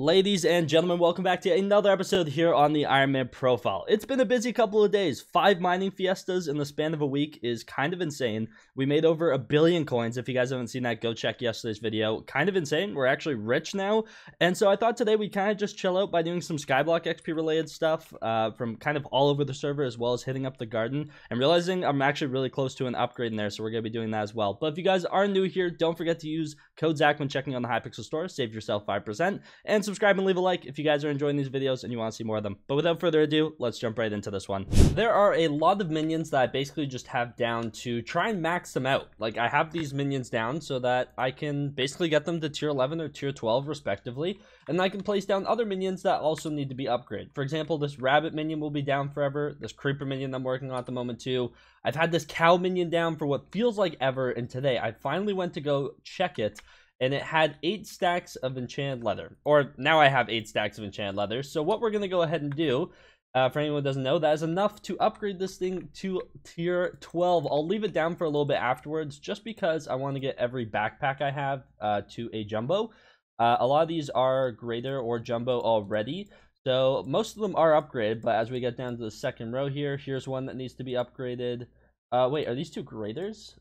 Ladies and gentlemen, welcome back to another episode here on the Ironman Profile. It's been a busy couple of days. Five mining fiestas in the span of a week is kind of insane. We made over a billion coins. If you guys haven't seen that, go check yesterday's video. Kind of insane. We're actually rich now. And so I thought today we'd kind of just chill out by doing some Skyblock XP related stuff uh, from kind of all over the server as well as hitting up the garden and realizing I'm actually really close to an upgrade in there. So we're going to be doing that as well. But if you guys are new here, don't forget to use code ZACH when checking on the Hypixel store. Save yourself 5%. And subscribe and leave a like if you guys are enjoying these videos and you want to see more of them. But without further ado, let's jump right into this one. There are a lot of minions that I basically just have down to try and max them out. Like I have these minions down so that I can basically get them to tier 11 or tier 12 respectively. And I can place down other minions that also need to be upgraded. For example, this rabbit minion will be down forever. This creeper minion I'm working on at the moment too. I've had this cow minion down for what feels like ever. And today I finally went to go check it and it had eight stacks of enchanted leather. Or now I have eight stacks of enchanted leather. So what we're going to go ahead and do, uh, for anyone who doesn't know, that is enough to upgrade this thing to tier 12. I'll leave it down for a little bit afterwards, just because I want to get every backpack I have uh, to a jumbo. Uh, a lot of these are greater or jumbo already. So most of them are upgraded, but as we get down to the second row here, here's one that needs to be upgraded. Uh, wait, are these two greaters?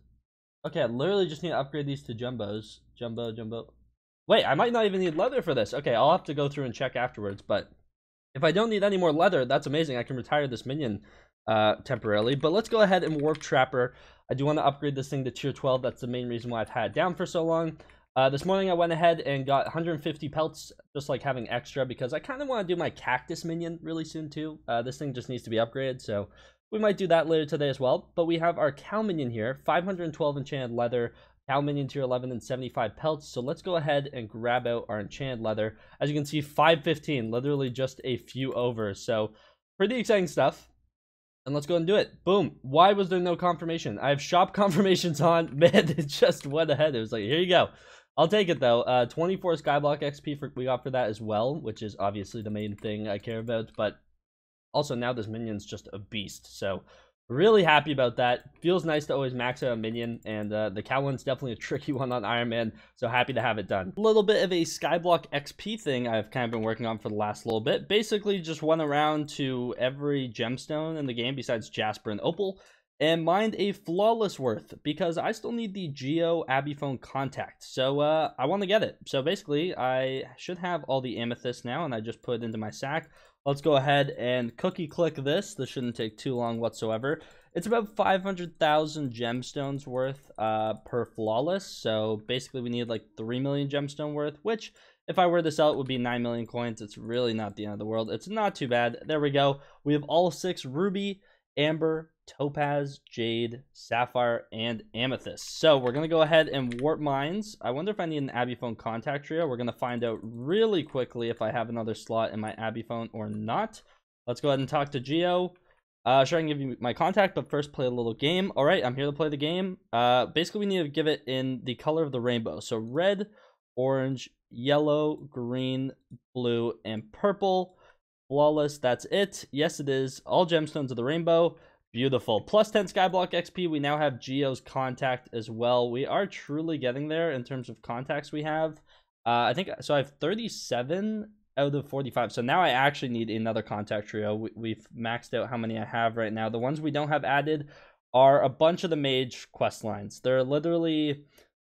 Okay, I literally just need to upgrade these to jumbos. Jumbo, jumbo. Wait, I might not even need leather for this. Okay, I'll have to go through and check afterwards, but if I don't need any more leather, that's amazing. I can retire this minion uh, temporarily. But let's go ahead and Warp Trapper. I do want to upgrade this thing to tier 12. That's the main reason why I've had it down for so long. Uh, this morning I went ahead and got 150 pelts, just like having extra, because I kind of want to do my cactus minion really soon too. Uh, this thing just needs to be upgraded, so we might do that later today as well. But we have our cow minion here, 512 enchanted leather, Cow minion tier 11 and 75 pelts. So let's go ahead and grab out our enchanted leather. As you can see, 515, literally just a few over. So pretty exciting stuff. And let's go and do it. Boom. Why was there no confirmation? I have shop confirmations on. Man, it just went ahead. It was like, here you go. I'll take it though. Uh, 24 Skyblock XP for, we got for that as well, which is obviously the main thing I care about. But also now this minion's just a beast. So Really happy about that. Feels nice to always max out a minion, and uh, the cow one's definitely a tricky one on Ironman, so happy to have it done. A little bit of a Skyblock XP thing I've kind of been working on for the last little bit. Basically, just went around to every gemstone in the game besides Jasper and Opal, and mined a flawless worth because I still need the Geo Abiphone contact. So uh, I want to get it. So basically, I should have all the amethyst now, and I just put it into my sack. Let's go ahead and cookie click this. This shouldn't take too long whatsoever. It's about 500,000 gemstones worth uh, per flawless. So basically we need like 3 million gemstone worth, which if I were to sell it would be 9 million coins. It's really not the end of the world. It's not too bad. There we go. We have all six ruby, amber, topaz, jade, sapphire, and amethyst. So we're going to go ahead and warp mines. I wonder if I need an Abiphone contact trio. We're going to find out really quickly if I have another slot in my Abiphone or not. Let's go ahead and talk to Geo. Uh, sure, I can give you my contact, but first play a little game. All right, I'm here to play the game. Uh, basically, we need to give it in the color of the rainbow. So red, orange, yellow, green, blue, and purple. Flawless, that's it. Yes, it is. All gemstones of the rainbow. Beautiful. Plus 10 Skyblock XP. We now have Geo's contact as well. We are truly getting there in terms of contacts we have. Uh, I think so. I have 37 out of 45. So now I actually need another contact trio. We, have maxed out how many I have right now. The ones we don't have added are a bunch of the mage quest lines. There are literally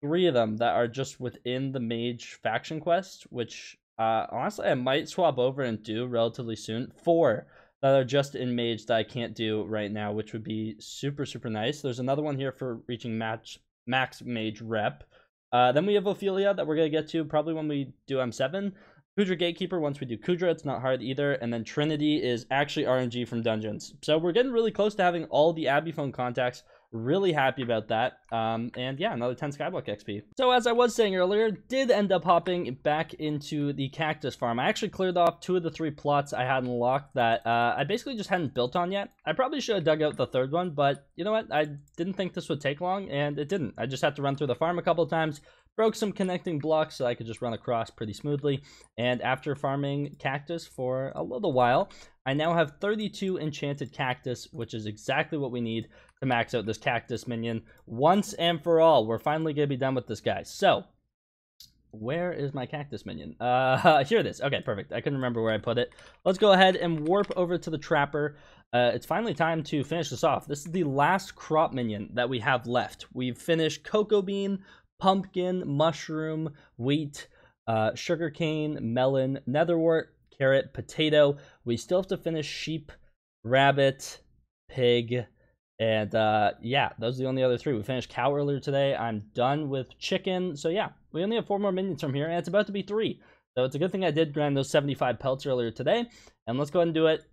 three of them that are just within the mage faction quest, which uh, honestly I might swap over and do relatively soon. Four that are just in mage that I can't do right now, which would be super, super nice. There's another one here for reaching match max mage rep. Uh, then we have Ophelia that we're going to get to probably when we do M7. Kuudra Gatekeeper, once we do Kuudra, it's not hard either. And then Trinity is actually RNG from Dungeons. So we're getting really close to having all the Abiphone contacts Really happy about that. Um, and yeah, another 10 Skyblock XP. So as I was saying earlier, did end up hopping back into the cactus farm. I actually cleared off two of the three plots I had unlocked that uh, I basically just hadn't built on yet. I probably should have dug out the third one, but you know what? I didn't think this would take long, and it didn't. I just had to run through the farm a couple times, broke some connecting blocks so I could just run across pretty smoothly. And after farming cactus for a little while, I now have 32 enchanted cactus, which is exactly what we need to max out this cactus minion once and for all. We're finally going to be done with this guy. So, where is my cactus minion? Uh, here it is. Okay, perfect. I couldn't remember where I put it. Let's go ahead and warp over to the trapper. Uh, it's finally time to finish this off. This is the last crop minion that we have left. We've finished cocoa bean, pumpkin, mushroom, wheat, uh, sugarcane, melon, netherwort, carrot, potato. We still have to finish sheep, rabbit, pig, and uh, yeah, those are the only other three. We finished cow earlier today. I'm done with chicken. So yeah, we only have four more minions from here, and it's about to be three. So it's a good thing I did grind those 75 pelts earlier today. And let's go ahead and do it.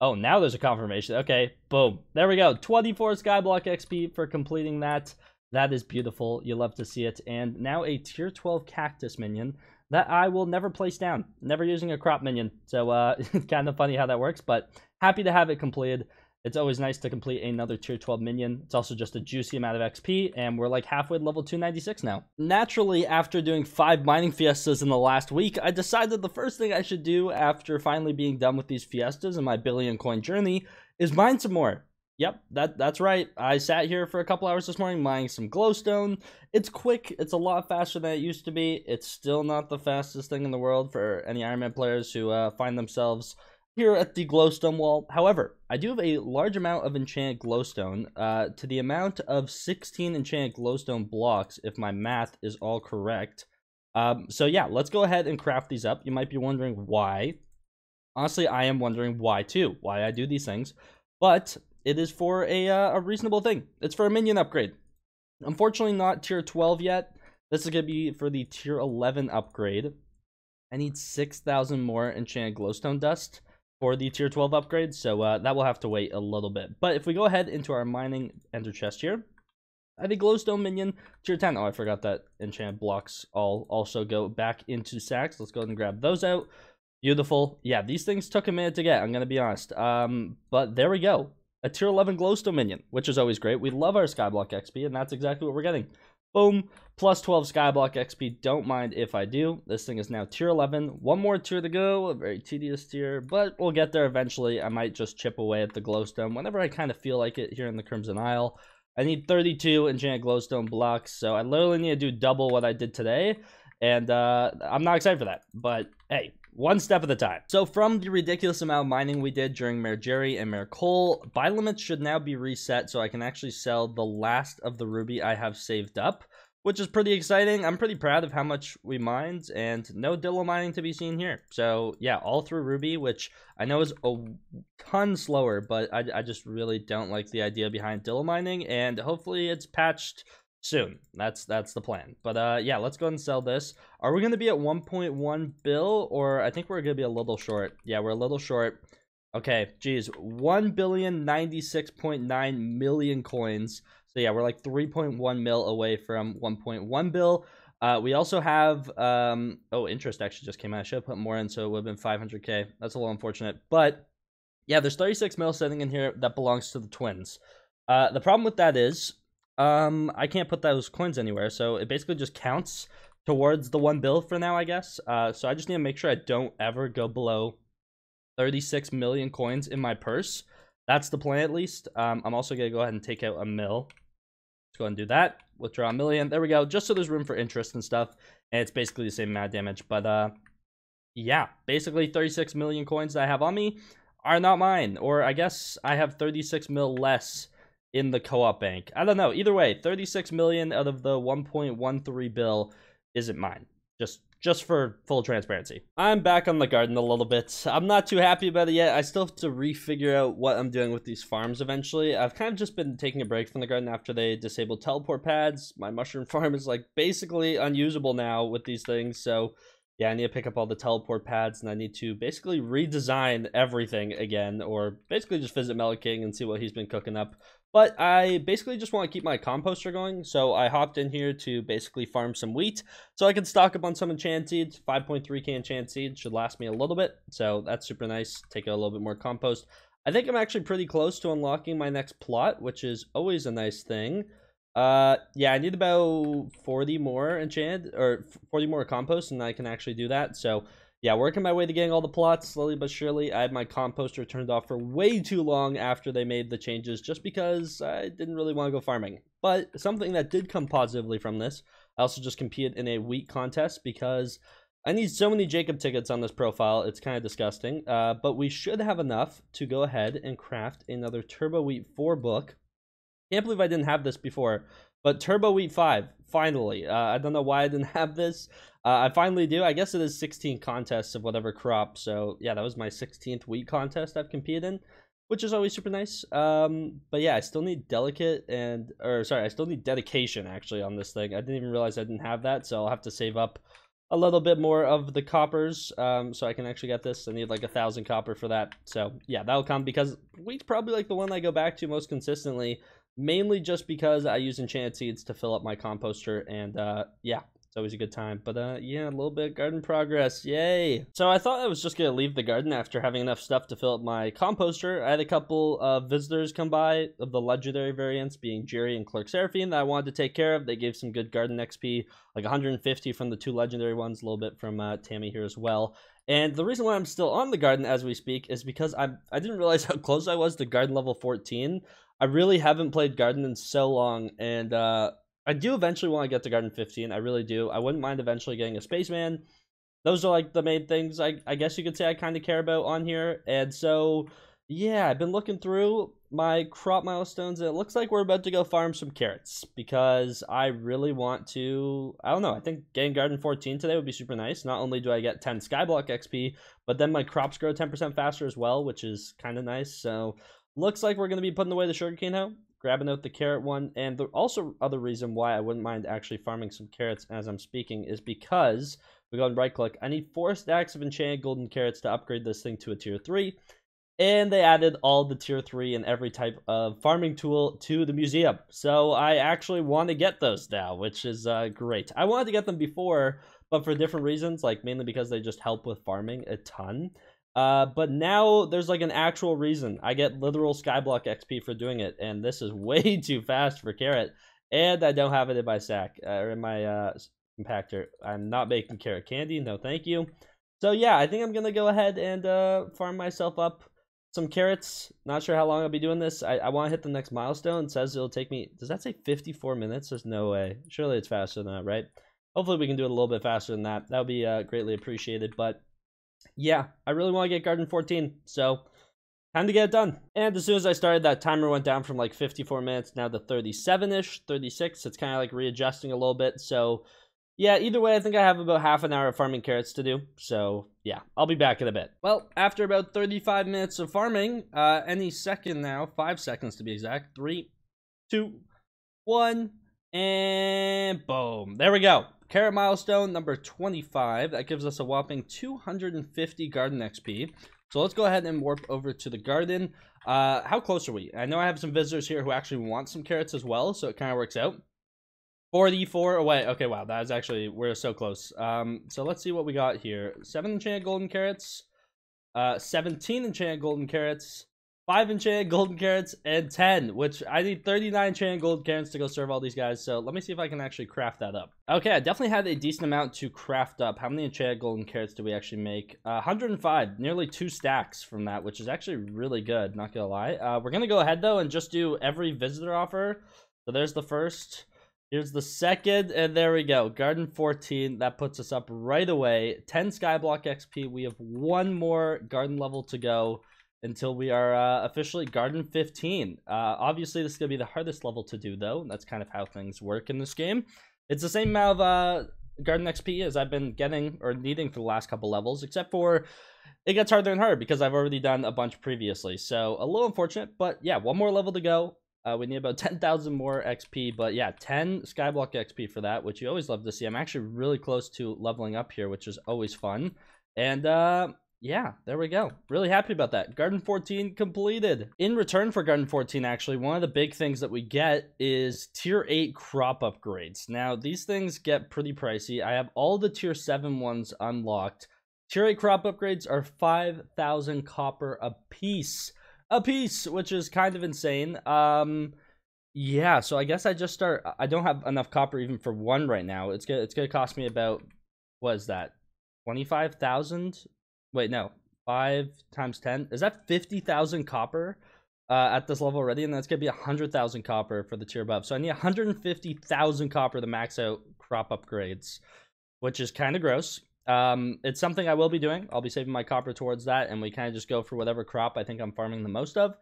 Oh, now there's a confirmation. Okay, boom. There we go. 24 Skyblock XP for completing that. That is beautiful. You love to see it. And now a tier 12 cactus minion that I will never place down. Never using a crop minion. So uh, it's kind of funny how that works, but happy to have it completed. It's always nice to complete another tier 12 minion. It's also just a juicy amount of XP, and we're like halfway to level 296 now. Naturally, after doing five mining fiestas in the last week, I decided the first thing I should do after finally being done with these fiestas and my billion coin journey is mine some more. Yep, that that's right. I sat here for a couple hours this morning mining some glowstone. It's quick. It's a lot faster than it used to be. It's still not the fastest thing in the world for any Ironman players who uh, find themselves here at the glowstone wall. However, I do have a large amount of enchanted glowstone uh, to the amount of 16 enchanted glowstone blocks, if my math is all correct. Um, so yeah, let's go ahead and craft these up. You might be wondering why. Honestly, I am wondering why too, why I do these things. But it is for a, uh, a reasonable thing. It's for a minion upgrade. Unfortunately, not tier 12 yet. This is going to be for the tier 11 upgrade. I need 6,000 more enchanted glowstone dust for the tier 12 upgrade, so uh, that will have to wait a little bit. But if we go ahead into our mining ender chest here, I have a glowstone minion, tier 10. Oh, I forgot that enchant blocks all also go back into sacks. Let's go ahead and grab those out. Beautiful. Yeah, these things took a minute to get, I'm going to be honest. Um, but there we go. A tier 11 glowstone minion, which is always great. We love our skyblock XP, and that's exactly what we're getting. Boom, plus 12 Skyblock XP. Don't mind if I do. This thing is now tier 11. One more tier to go, a very tedious tier, but we'll get there eventually. I might just chip away at the glowstone whenever I kind of feel like it here in the Crimson Isle. I need 32 enchanted glowstone blocks, so I literally need to do double what I did today, and uh, I'm not excited for that, but hey, one step at a time. So from the ridiculous amount of mining we did during Mayor Jerry and Mayor Cole, buy limits should now be reset so I can actually sell the last of the ruby I have saved up, which is pretty exciting. I'm pretty proud of how much we mined and no Dillo mining to be seen here. So yeah, all through ruby, which I know is a ton slower, but I, I just really don't like the idea behind Dillo mining and hopefully it's patched soon. That's that's the plan. But uh, yeah, let's go ahead and sell this. Are we going to be at 1.1 bill, or I think we're going to be a little short? Yeah, we're a little short. Okay, geez, 1 billion 96.9 million coins. So yeah, we're like 3.1 mil away from 1.1 bill. Uh, we also have, um, oh, interest actually just came out. I should have put more in, so it would have been 500k. That's a little unfortunate. But yeah, there's 36 mil sitting in here that belongs to the twins. Uh, the problem with that is um, I can't put those coins anywhere, so it basically just counts towards the one bill for now, I guess. Uh, so I just need to make sure I don't ever go below 36 million coins in my purse. That's the plan, at least. Um, I'm also gonna go ahead and take out a mill. Let's go ahead and do that. Withdraw a million. There we go. Just so there's room for interest and stuff, and it's basically the same amount of damage. But uh, yeah, basically 36 million coins that I have on me are not mine, or I guess I have 36 mil less in the co-op bank. I don't know. Either way, 36 million out of the 1.13 bill isn't mine. Just just for full transparency. I'm back on the garden a little bit. I'm not too happy about it yet. I still have to refigure out what I'm doing with these farms eventually. I've kind of just been taking a break from the garden after they disabled teleport pads. My mushroom farm is like basically unusable now with these things, so yeah, I need to pick up all the teleport pads and I need to basically redesign everything again or basically just visit Melon King and see what he's been cooking up. But I basically just want to keep my composter going, so I hopped in here to basically farm some wheat so I can stock up on some enchant seeds. 5.3k enchant seeds should last me a little bit, so that's super nice. Take a little bit more compost. I think I'm actually pretty close to unlocking my next plot, which is always a nice thing. Uh, yeah, I need about 40 more enchant, or 40 more compost, and I can actually do that, so yeah, working my way to getting all the plots slowly but surely. I had my composter turned off for way too long after they made the changes just because I didn't really want to go farming. But something that did come positively from this, I also just competed in a wheat contest because I need so many Jacob tickets on this profile. It's kind of disgusting. Uh, but we should have enough to go ahead and craft another Turbo Wheat 4 book. Can't believe I didn't have this before. But Turbo Wheat 5, finally. Uh, I don't know why I didn't have this. Uh, I finally do. I guess it is 16 contests of whatever crop. So, yeah, that was my 16th wheat contest I've competed in, which is always super nice. Um, but, yeah, I still need delicate and, or sorry, I still need dedication, actually, on this thing. I didn't even realize I didn't have that, so I'll have to save up a little bit more of the coppers um, so I can actually get this. I need like a thousand copper for that. So yeah, that'll come because wheat's probably like the one I go back to most consistently, mainly just because I use enchanted seeds to fill up my composter. And uh, yeah, it's always a good time. But uh, yeah, a little bit garden progress. Yay. So I thought I was just going to leave the garden after having enough stuff to fill up my composter. I had a couple of visitors come by of the legendary variants being Jerry and Clerk Seraphine that I wanted to take care of. They gave some good garden XP, like 150 from the two legendary ones, a little bit from uh, Tammy here as well. And the reason why I'm still on the garden as we speak is because I I didn't realize how close I was to garden level 14. I really haven't played garden in so long, and uh, I do eventually want to get to Garden 15. I really do. I wouldn't mind eventually getting a Spaceman. Those are like the main things I, I guess you could say I kind of care about on here. And so, yeah, I've been looking through my crop milestones and it looks like we're about to go farm some carrots because I really want to, I don't know, I think getting Garden 14 today would be super nice. Not only do I get 10 Skyblock XP, but then my crops grow 10% faster as well, which is kind of nice. So, looks like we're going to be putting away the sugarcane hoe grabbing out the carrot one. And the also other reason why I wouldn't mind actually farming some carrots as I'm speaking is because we go and right click. I need four stacks of enchanted golden carrots to upgrade this thing to a tier three. And they added all the tier 3 and every type of farming tool to the museum. So I actually want to get those now, which is uh, great. I wanted to get them before, but for different reasons, like mainly because they just help with farming a ton. Uh, but now there's like an actual reason. I get literal Skyblock XP for doing it, and this is way too fast for Carrot. And I don't have it in my sack, uh, or in my uh, compactor. I'm not making carrot candy, no thank you. So yeah, I think I'm gonna go ahead and uh, farm myself up some carrots. Not sure how long I'll be doing this. I, I want to hit the next milestone. It says it'll take me, does that say 54 minutes? There's no way. Surely it's faster than that, right? Hopefully we can do it a little bit faster than that. That would be uh, greatly appreciated, but yeah, I really want to get Garden 14, so time to get it done. And as soon as I started, that timer went down from like 54 minutes now to 37-ish, 36. It's kind of like readjusting a little bit, so yeah, either way, I think I have about half an hour of farming carrots to do. So, yeah, I'll be back in a bit. Well, after about 35 minutes of farming, uh, any second now, five seconds to be exact, three, two, one, and boom. There we go. Carrot milestone number 25. That gives us a whopping 250 garden XP. So let's go ahead and warp over to the garden. Uh, how close are we? I know I have some visitors here who actually want some carrots as well, so it kind of works out. 44 away. Okay, wow, that is actually, we're so close. Um, so let's see what we got here. 7 enchanted golden carrots, uh, 17 enchanted golden carrots, five enchanted golden carrots, and 10, which I need 39 enchanted golden carrots to go serve all these guys. So let me see if I can actually craft that up. Okay, I definitely had a decent amount to craft up. How many enchanted golden carrots do we actually make? Uh, 105, nearly two stacks from that, which is actually really good, not gonna lie. Uh, we're gonna go ahead though and just do every visitor offer. So there's the first. Here's the second, and there we go. Garden 14, that puts us up right away. 10 Skyblock XP. We have one more garden level to go until we are uh, officially Garden 15. Uh, obviously, this is going to be the hardest level to do, though. That's kind of how things work in this game. It's the same amount of uh, Garden XP as I've been getting or needing for the last couple levels, except for it gets harder and harder because I've already done a bunch previously. So a little unfortunate, but yeah, one more level to go. Uh, we need about 10,000 more XP, but yeah, 10 Skyblock XP for that, which you always love to see. I'm actually really close to leveling up here, which is always fun. And uh, yeah, there we go. Really happy about that. Garden 14 completed. In return for Garden 14, actually, one of the big things that we get is Tier 8 crop upgrades. Now, these things get pretty pricey. I have all the Tier 7 ones unlocked. Tier 8 crop upgrades are 5,000 copper a piece. A piece, which is kind of insane. Um, yeah, so I guess I just start... I don't have enough copper even for one right now. It's gonna, it's gonna cost me about... What is that? 25,000 Wait, no. 5 times 10. Is that 50,000 copper uh, at this level already? And that's going to be 100,000 copper for the tier above. So I need 150,000 copper to max out crop upgrades, which is kind of gross. Um, it's something I will be doing. I'll be saving my copper towards that, and we kind of just go for whatever crop I think I'm farming the most of.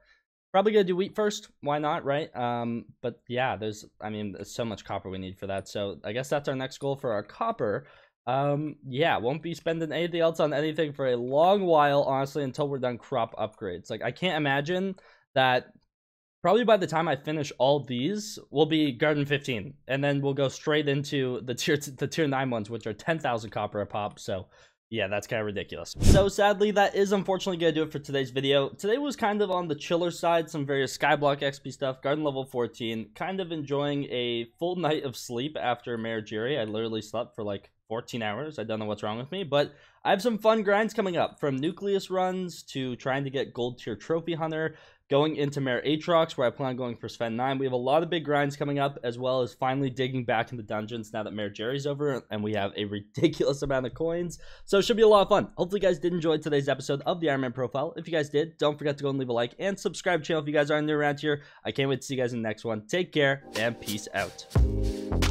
Probably gonna do wheat first. Why not, right? Um, but yeah, there's, I mean, there's so much copper we need for that. So I guess that's our next goal for our copper. Um, yeah, won't be spending anything else on anything for a long while, honestly, until we're done crop upgrades. Like, I can't imagine that probably by the time I finish all these, we'll be Garden 15, and then we'll go straight into the tier the tier 9 ones, which are 10,000 copper a pop. So yeah, that's kind of ridiculous. So sadly, that is unfortunately going to do it for today's video. Today was kind of on the chiller side, some various Skyblock XP stuff, Garden level 14, kind of enjoying a full night of sleep after Mayor Jerry. I literally slept for like 14 hours. I don't know what's wrong with me, but I have some fun grinds coming up from Nucleus runs to trying to get Gold Tier Trophy Hunter going into Mayor Aatrox, where I plan on going for Sven 9. We have a lot of big grinds coming up, as well as finally digging back into the dungeons now that Mayor Jerry's over, and we have a ridiculous amount of coins. So it should be a lot of fun. Hopefully you guys did enjoy today's episode of the Ironman Profile. If you guys did, don't forget to go and leave a like and subscribe channel if you guys are new around here. I can't wait to see you guys in the next one. Take care, and peace out.